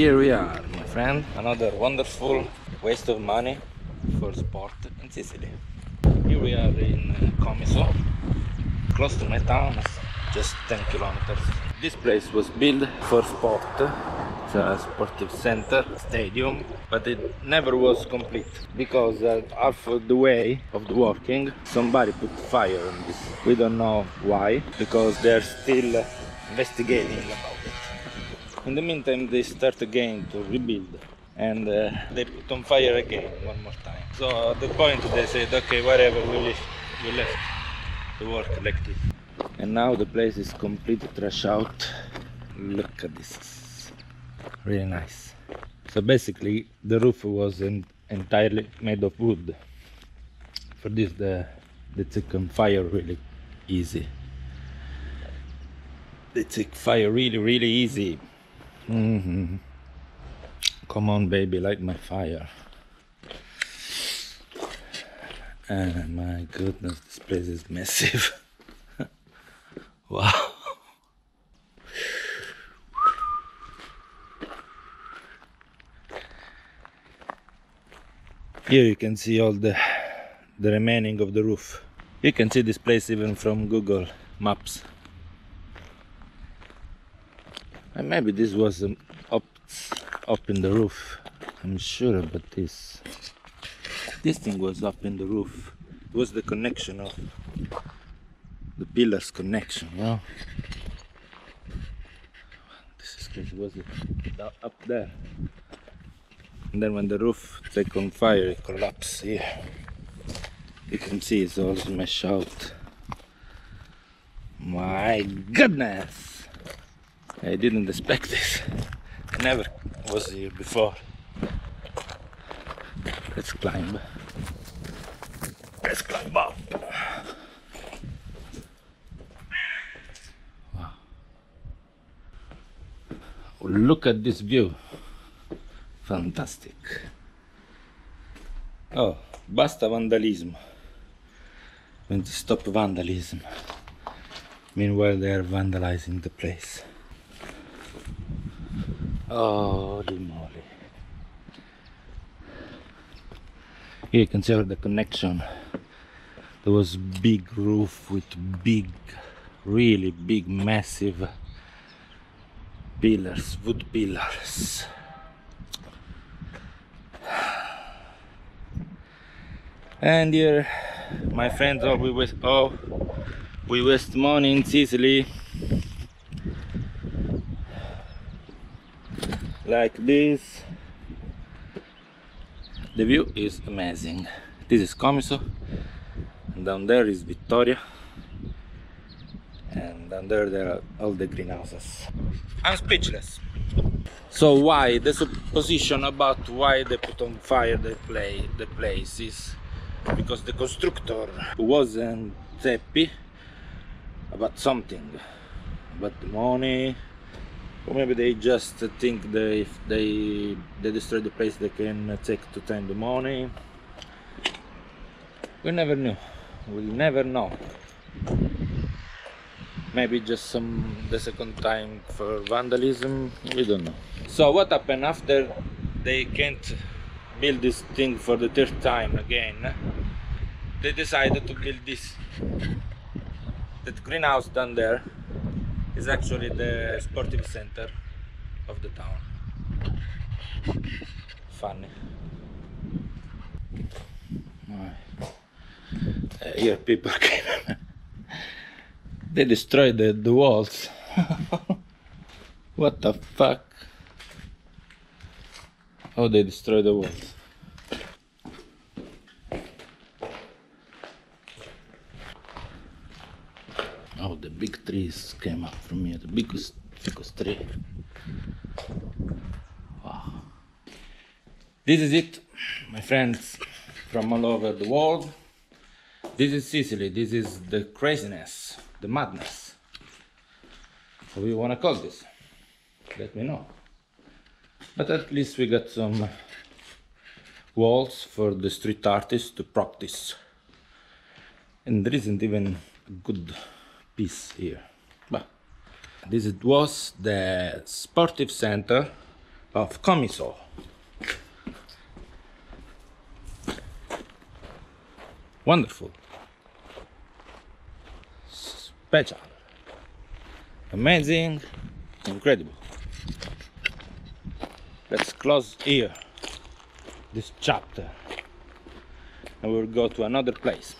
here we are, my friend. Another wonderful waste of money for sport in Sicily. Here we are in uh, Comiso, close to my town, just 10 kilometers. This place was built for sport, it's a sportive center, stadium, but it never was complete because half of the way of the working somebody put fire on this. We don't know why because they're still investigating. In the meantime, they start again to rebuild and uh, they put on fire again one more time. So at the point they said, okay, whatever, we left, we left the work like this. And now the place is completely trash out. Look at this, really nice. So basically, the roof was en- entirely made of wood. For this, the the took on fire really easy. They take fire really, really easy. Mhm. Come on, baby, light my fire. And my goodness, this place is massive. wow. Here you can see all the the remaining of the roof. You can see this place even from Google Maps. And maybe this was um, up up in the roof. I'm sure about this. This thing was up in the roof. It was the connection of the pillars connection, know. This is crazy. Was it up there? And then when the roof take on fire, it collapsed here. You can see it's all smashed out. My goodness! I didn't expect this. I never was here before. Let's climb. Let's climb up. Wow. Look at this view. Fantastic. Oh, basta vandalismo. Going to stop vandalism. Meanwhile, they are vandalizing the place. Oh, Holy moly. Here you can see the connection. There was big roof with big, really big, massive pillars, wood pillars. And here, my friends, oh, we waste, oh, we waste money in Sicily. Like this. The view is amazing. This is Comiso and down there is Vittoria and down there there are all the greenhouses. I'm speechless. So why the supposition about why they put on fire the play the place is because the constructor wasn't happy about something. About the money or maybe they just think that if they they destroy the place they can take to time the money. We never knew. We'll never know. Maybe just some the second time for vandalism. We don't know. So what happened after they can't build this thing for the third time again? They decided to build this that greenhouse down there is actually the sportive center of the town. Funny. Uh, here people came. they destroyed the, the walls. what the fuck? Oh, they destroyed the walls. Oh, the big trees came up from here. The biggest, biggest tree. Wow. This is it, my friends from all over the world. This is Sicily. This is the craziness, the madness. How you wanna call this? Let me know. But at least we got some walls for the street artists to practice. And there isn't even a good piece here. But this was the sportive center of Comiso. Wonderful. Special. Amazing. Incredible. Let's close here this chapter and we'll go to another place.